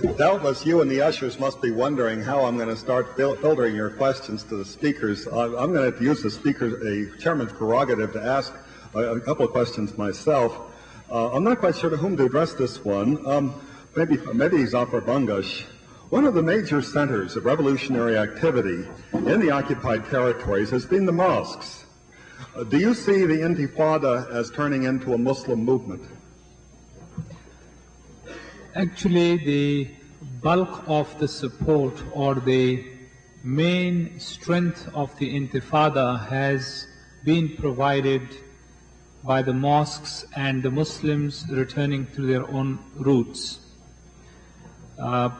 Doubtless you and the ushers must be wondering how I'm going to start fil- filtering your questions to the speakers. I'm going to use the speaker, a chairman's prerogative, to ask a, couple of questions myself. Uh, I'm not quite sure to whom to address this one. Um, maybe maybe Zafar Bangash. One of the major centers of revolutionary activity in the occupied territories has been the mosques. Uh, do you see the Intifada as turning into a Muslim movement? Actually, the bulk of the support or the main strength of the Intifada has been provided by the mosques and the Muslims returning to their own roots. Uh,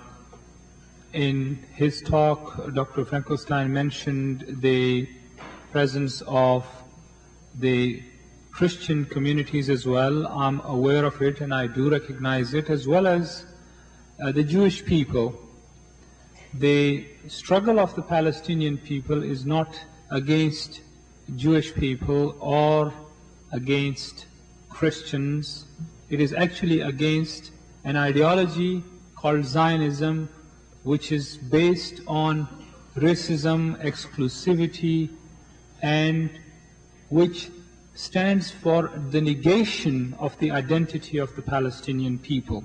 in his talk, Dr. Finkelstein mentioned the presence of the Christian communities as well. I'm aware of it and I do recognize it, as well as uh, the Jewish people. The struggle of the Palestinian people is not against Jewish people or against Christians. It is actually against an ideology called Zionism, which is based on racism, exclusivity, and which stands for the negation of the identity of the Palestinian people.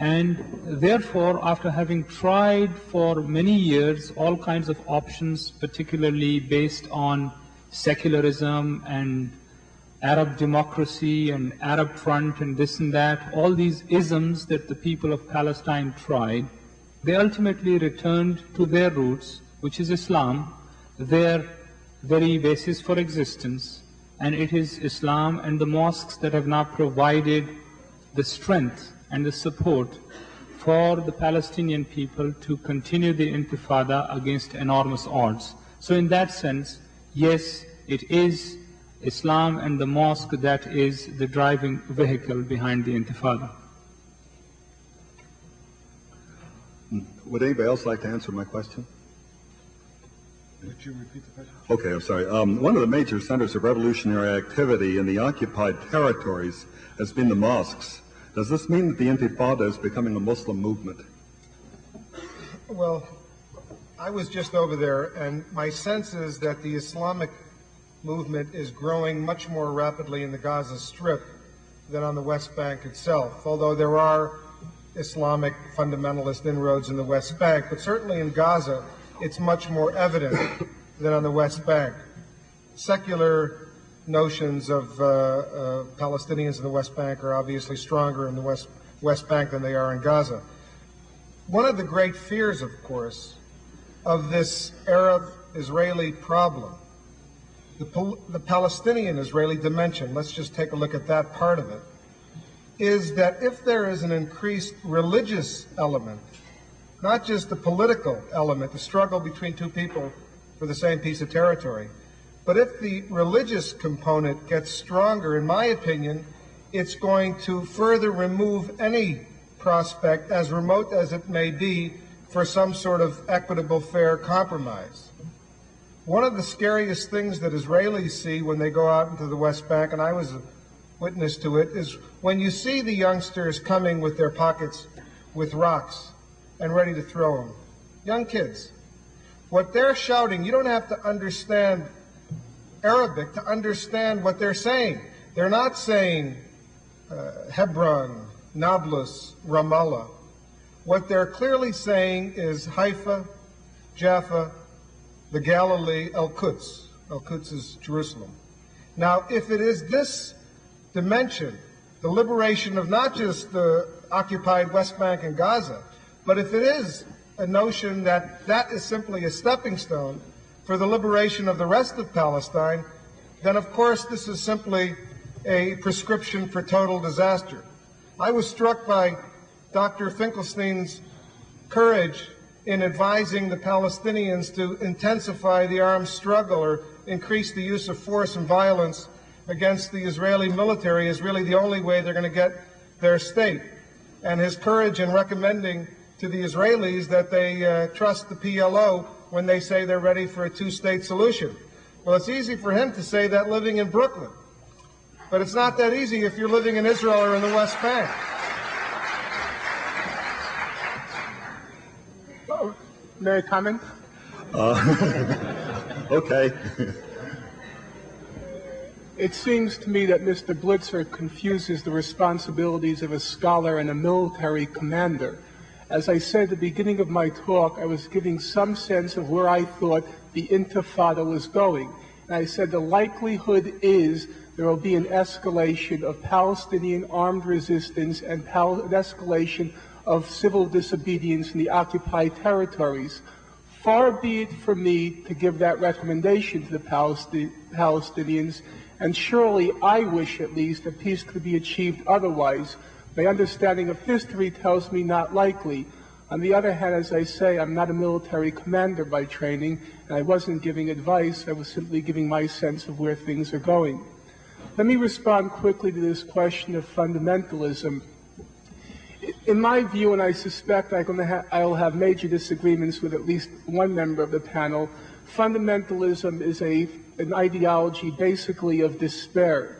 And therefore, after having tried for many years all kinds of options, particularly based on secularism and Arab democracy and Arab front and this and that, all these isms that the people of Palestine tried, they ultimately returned to their roots, which is Islam, their very basis for existence, and it is Islam and the mosques that have now provided the strength and the support for the Palestinian people to continue the intifada against enormous odds. So in that sense, yes, it is Islam and the mosque that is the driving vehicle behind the intifada. Hmm. Would anybody else like to answer my question? Would you repeat the question? Okay, I'm sorry. Um, one of the major centers of revolutionary activity in the occupied territories has been the mosques. Does this mean that the Intifada is becoming a Muslim movement? Well, I was just over there, and my sense is that the Islamic movement is growing much more rapidly in the Gaza Strip than on the West Bank itself, although there are Islamic fundamentalist inroads in the West Bank, but certainly in Gaza, it's much more evident than on the West Bank. Secular notions of uh, uh, Palestinians in the West Bank are obviously stronger in the West, West Bank than they are in Gaza. One of the great fears, of course, of this Arab Israeli problem, the, the Palestinian Israeli dimension, let's just take a look at that part of it, is that if there is an increased religious element not just the political element, the struggle between two people for the same piece of territory, but if the religious component gets stronger, in my opinion, it's going to further remove any prospect, as remote as it may be, for some sort of equitable, fair compromise. One of the scariest things that Israelis see when they go out into the West Bank, and I was a witness to it, is when you see the youngsters coming with their pockets with rocks and ready to throw them. Young kids. What they're shouting, you don't have to understand Arabic to understand what they're saying. They're not saying uh, Hebron, Nablus, Ramallah. What they're clearly saying is Haifa, Jaffa, the Galilee, El Quds. El Quds is Jerusalem. Now, if it is this dimension, the liberation of not just the occupied West Bank and Gaza, but if it is a notion that that is simply a stepping stone for the liberation of the rest of Palestine, then of course this is simply a prescription for total disaster. I was struck by Dr. Finkelstein's courage in advising the Palestinians to intensify the armed struggle or increase the use of force and violence against the Israeli military is really the only way they're going to get their state. And his courage in recommending to the Israelis that they uh, trust the PLO when they say they're ready for a two-state solution. Well, it's easy for him to say that living in Brooklyn. But it's not that easy if you're living in Israel or in the West Bank. May I comment? Okay. It seems to me that Mr. Blitzer confuses the responsibilities of a scholar and a military commander. As I said at the beginning of my talk, I was giving some sense of where I thought the Intifada was going. And I said the likelihood is there will be an escalation of Palestinian armed resistance and pal- an escalation of civil disobedience in the occupied territories. Far be it from me to give that recommendation to the Palesti- Palestinians, and surely I wish at least that peace could be achieved otherwise. My understanding of history tells me not likely. On the other hand, as I say, I'm not a military commander by training, and I wasn't giving advice, I was simply giving my sense of where things are going. Let me respond quickly to this question of fundamentalism. In my view, and I suspect I will have major disagreements with at least one member of the panel, fundamentalism is a, an ideology basically of despair.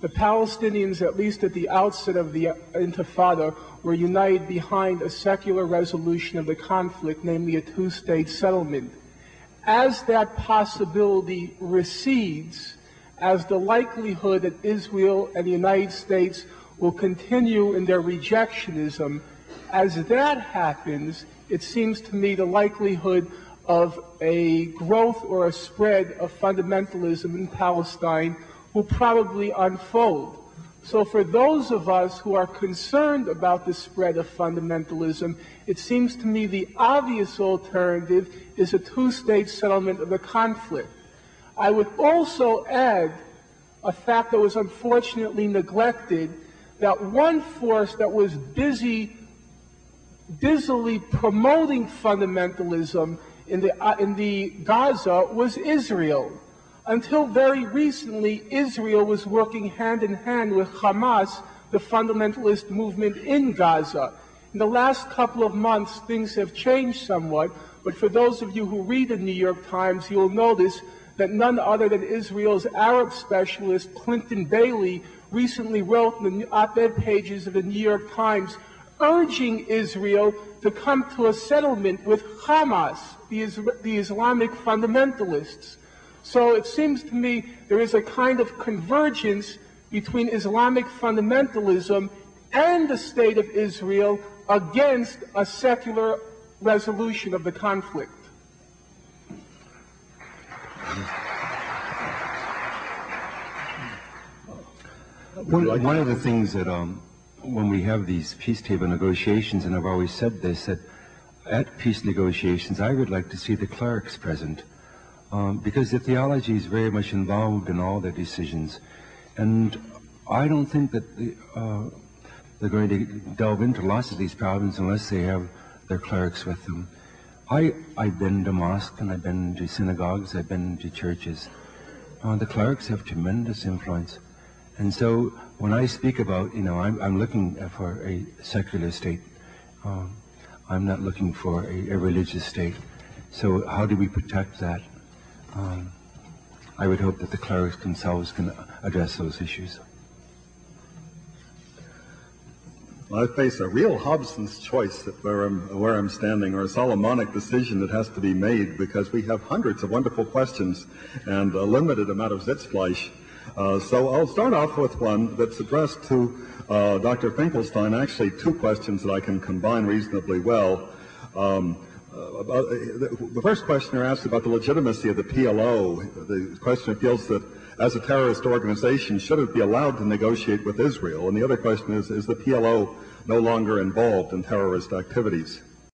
The Palestinians, at least at the outset of the Intifada, were united behind a secular resolution of the conflict, namely a two state settlement. As that possibility recedes, as the likelihood that Israel and the United States will continue in their rejectionism, as that happens, it seems to me the likelihood of a growth or a spread of fundamentalism in Palestine will probably unfold. So for those of us who are concerned about the spread of fundamentalism, it seems to me the obvious alternative is a two-state settlement of the conflict. I would also add a fact that was unfortunately neglected, that one force that was busy, busily promoting fundamentalism in the, uh, in the Gaza was Israel. Until very recently, Israel was working hand in hand with Hamas, the fundamentalist movement in Gaza. In the last couple of months, things have changed somewhat, but for those of you who read the New York Times, you'll notice that none other than Israel's Arab specialist, Clinton Bailey, recently wrote in the op-ed pages of the New York Times urging Israel to come to a settlement with Hamas, the, the Islamic fundamentalists. So it seems to me there is a kind of convergence between Islamic fundamentalism and the state of Israel against a secular resolution of the conflict. One, one of the things that um, when we have these peace table negotiations, and I've always said this, that at peace negotiations, I would like to see the clerics present, um, because the theology is very much involved in all their decisions, and I don't think that the, uh, they're going to delve into lots of these problems unless they have their clerics with them. I, I've been to mosques and I've been to synagogues, I've been to churches. Uh, the clerics have tremendous influence. And so when I speak about, you know, I'm, I'm looking for a secular state. Um, I'm not looking for a, a, religious state. So how do we protect that? Um, I would hope that the clerics themselves can address those issues. I face a real Hobson's choice where I'm, where I'm standing, or a Solomonic decision that has to be made because we have hundreds of wonderful questions and a limited amount of Sitzfleisch. Uh, so I'll start off with one that's addressed to uh, Dr. Finkelstein, actually two questions that I can combine reasonably well. Um, uh, the first questioner asked about the legitimacy of the PLO. The questioner feels that as a terrorist organization, should it be allowed to negotiate with Israel? And the other question is, is the PLO no longer involved in terrorist activities?